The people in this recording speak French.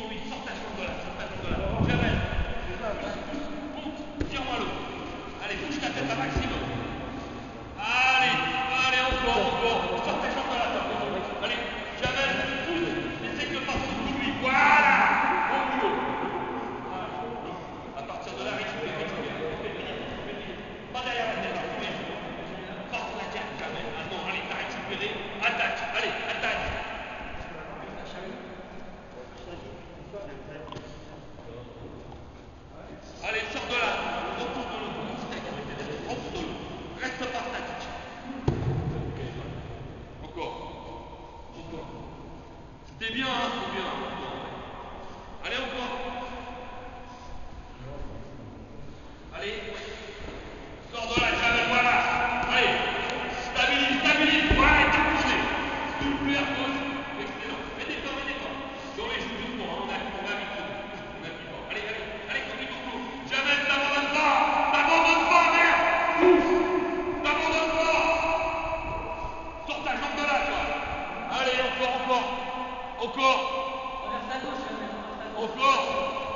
ils sortent à ce moment-là, ils sortent à ce moment-là. Jamais. T'es bien, hein T'es bien. Hein Allez, encore. Allez. Sors de la table, voilà. Allez. Stabilise, stabilise. Voilà, t'as bougé. Souffle, repose. Excellent. Mets des corps, mets des corps. Sur les joues doucement, hein. On a, on a vite. Allez, allez. Allez, comme il faut. Jamais t'abandonnes pas. T'abandonnes pas, merde. Ouf. T'abandonnes pas. Sors ta jambe de là, toi. Allez, encore, encore. Au corps. Au corps.